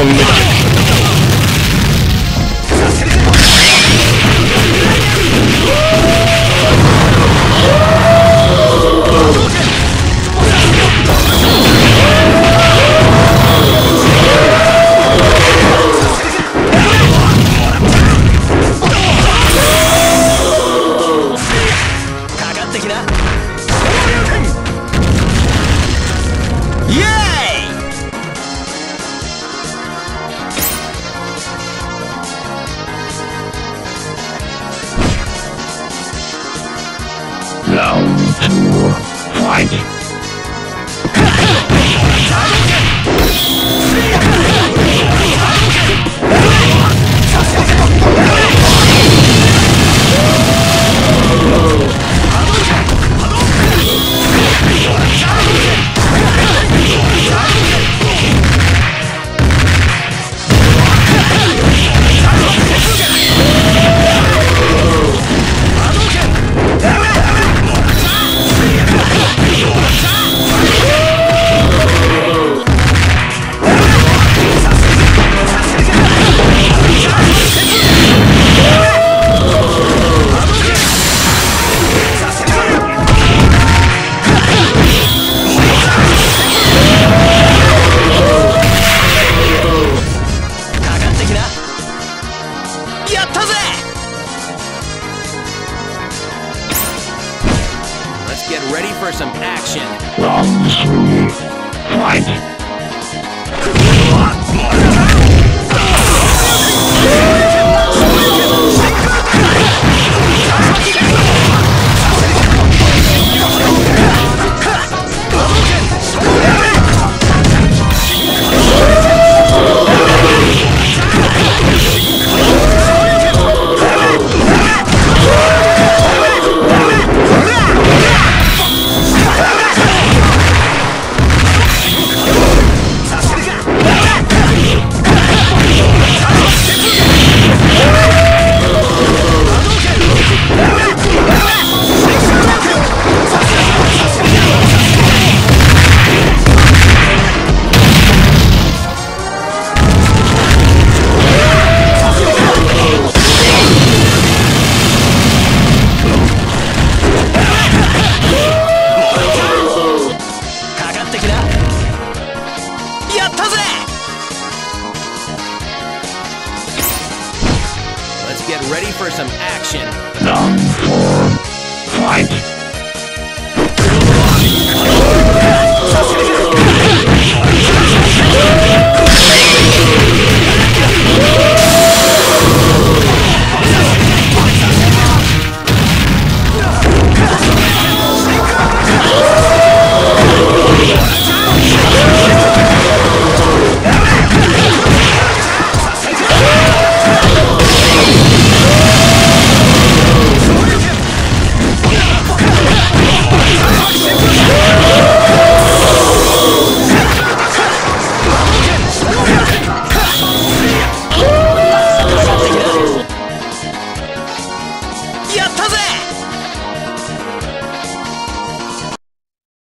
ンメッキやったぜ Let's get ready for some action Round three, fight! some action. Number four, fight!